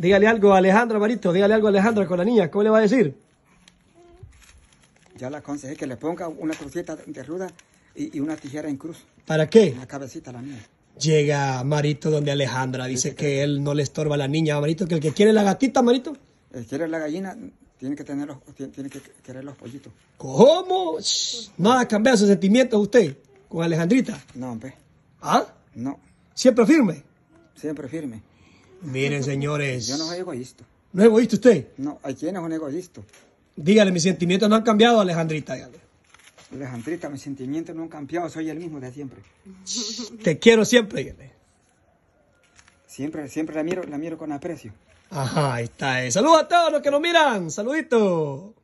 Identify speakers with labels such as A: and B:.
A: Dígale algo a Alejandra, Marito. Dígale algo a Alejandra con la niña. ¿Cómo le va a decir?
B: Ya le aconsejé que le ponga una crucita de ruda y, y una tijera en cruz.
A: ¿Para qué?
B: La cabecita la niña.
A: Llega Marito donde Alejandra. Dice que él no le estorba a la niña, Marito. Que el que quiere la gatita, Marito.
B: El quiere la gallina, tiene que tener los, tiene, que querer los pollitos.
A: ¿Cómo? No ha cambiado sus sentimientos usted con Alejandrita.
B: No, hombre.
A: ¿Ah?
B: No.
A: Siempre firme.
B: Siempre firme.
A: Miren, señores.
B: Yo no soy egoísta.
A: ¿No es egoísta usted?
B: No, hay quienes son egoístas.
A: Dígale, mis sentimientos no han cambiado, Alejandrita. dígale.
B: Alejandrita, mis sentimientos no han cambiado, soy el mismo de siempre.
A: Te quiero siempre. dígale.
B: Siempre, siempre la miro, la miro con aprecio.
A: Ajá, ahí está. eh. Saludos a todos los que nos miran. Saludito.